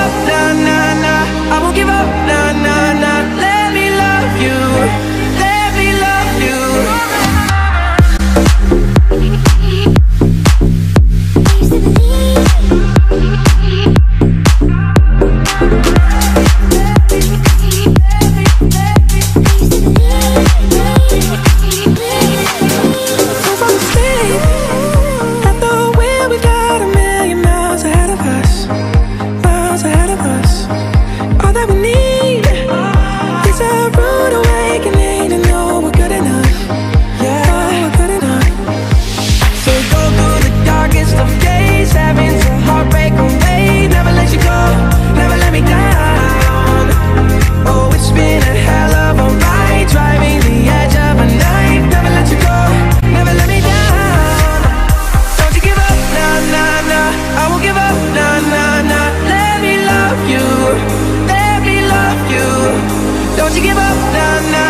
up, nah, nah, nah. I won't give up, nah. you give up now, now.